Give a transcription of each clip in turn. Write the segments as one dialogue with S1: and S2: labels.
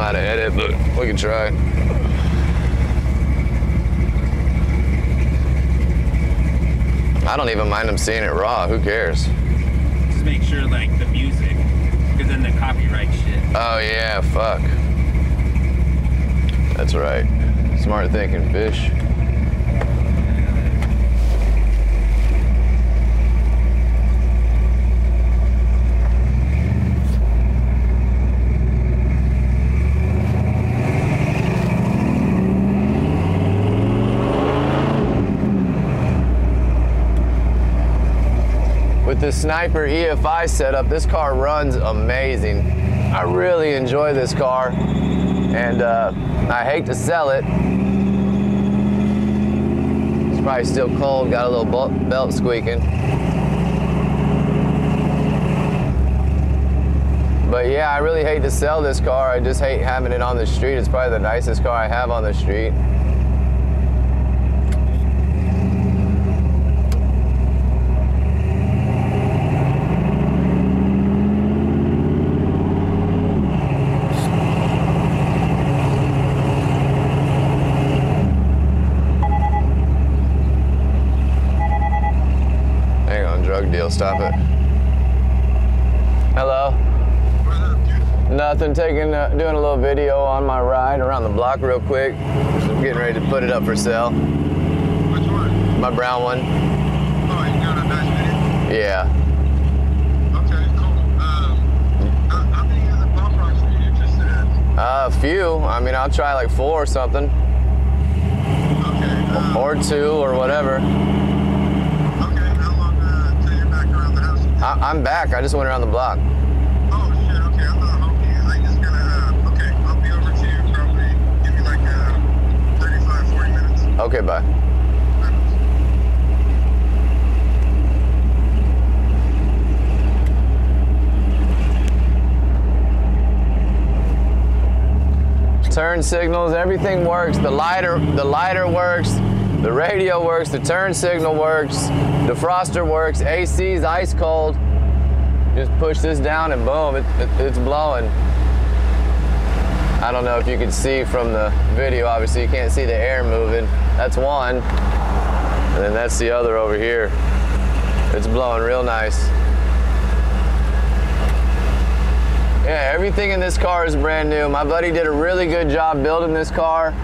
S1: know how to edit, but we can try. I don't even mind them seeing it raw. Who cares?
S2: Just make sure like the music, because then the copyright shit.
S1: Oh yeah, fuck. That's right. Smart thinking, fish. With the Sniper EFI setup, this car runs amazing. I really enjoy this car, and uh, I hate to sell it. It's probably still cold, got a little belt, belt squeaking. But yeah, I really hate to sell this car. I just hate having it on the street. It's probably the nicest car I have on the street. Hang on, drug deal, stop it. Hello? Nothing, taking, uh, doing a little video on my ride around the block real quick. I'm getting ready to put it up for sale.
S3: Which one?
S1: My brown one.
S3: Oh, you got a nice video?
S1: Yeah.
S3: Okay, cool. Um, how, how many of the are you interested in?
S1: Uh, a few. I mean, I'll try like four or something,
S3: Okay. Um,
S1: or two, or whatever.
S3: okay, how long uh, till you're back around the house?
S1: I- I'm back. I just went around the block.
S3: Oh, shit, okay, I'm not. I just gotta, uh, okay, I'll be over to you probably, give me like uh, 35, 40 minutes.
S1: Okay, bye. Turn signals, everything works. The lighter, the lighter works. The radio works. The turn signal works. Defroster works. AC's ice cold. Just push this down and boom, it, it, it's blowing. I don't know if you can see from the video. Obviously, you can't see the air moving. That's one. And then that's the other over here. It's blowing real nice. Yeah, everything in this car is brand new. My buddy did a really good job building this car.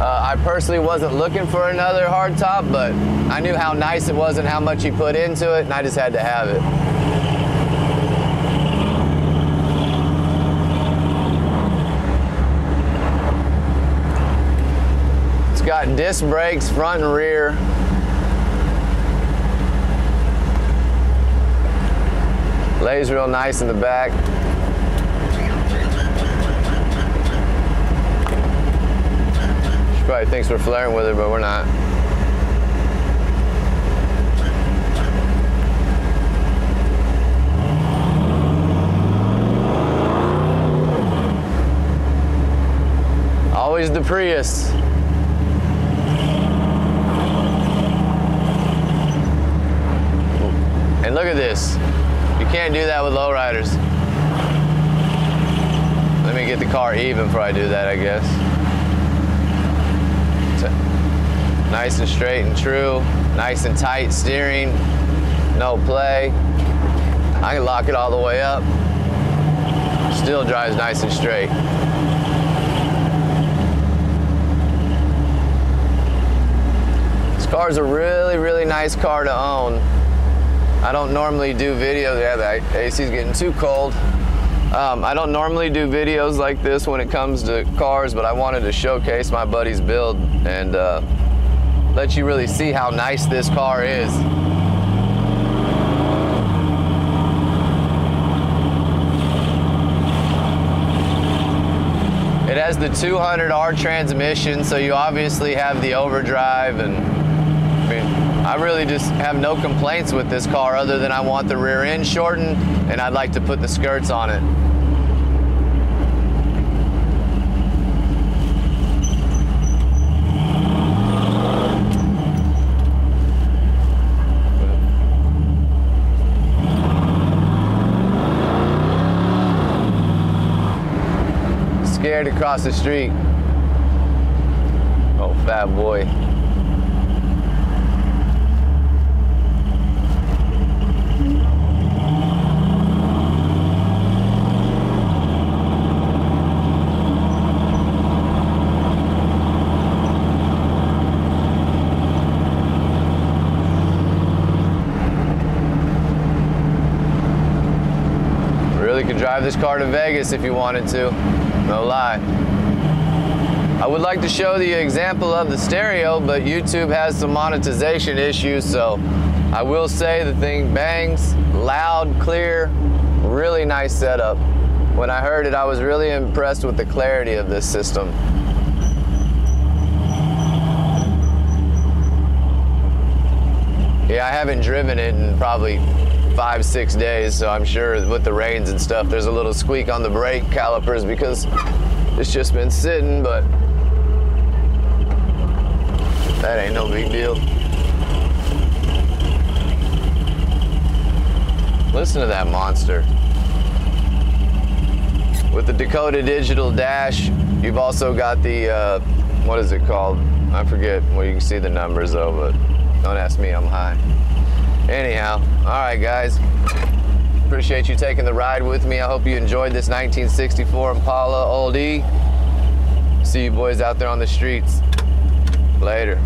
S1: Uh, I personally wasn't looking for another hardtop, but I knew how nice it was and how much he put into it, and I just had to have it. It's got disc brakes, front and rear. Lays real nice in the back. Probably thinks we're flaring with her, but we're not. Always the Prius. And look at this. You can't do that with lowriders. Let me get the car even before I do that, I guess. Nice and straight and true. Nice and tight steering. No play. I can lock it all the way up. Still drives nice and straight. This car is a really, really nice car to own. I don't normally do videos. Yeah, the AC's getting too cold. Um, I don't normally do videos like this when it comes to cars, but I wanted to showcase my buddy's build and uh, let you really see how nice this car is. It has the 200R transmission, so you obviously have the overdrive and I really just have no complaints with this car other than I want the rear end shortened and I'd like to put the skirts on it. scared to cross the street. Oh, fat boy. Really could drive this car to Vegas if you wanted to. No lie. I would like to show the example of the stereo, but YouTube has some monetization issues, so I will say the thing bangs, loud, clear, really nice setup. When I heard it, I was really impressed with the clarity of this system. Yeah, I haven't driven it in probably five, six days, so I'm sure with the rains and stuff, there's a little squeak on the brake calipers because it's just been sitting, but that ain't no big deal. Listen to that monster. With the Dakota Digital Dash, you've also got the, uh, what is it called? I forget. Well, you can see the numbers though, but don't ask me, I'm high. Anyhow, all right, guys. Appreciate you taking the ride with me. I hope you enjoyed this 1964 Impala Old E. See you boys out there on the streets. Later.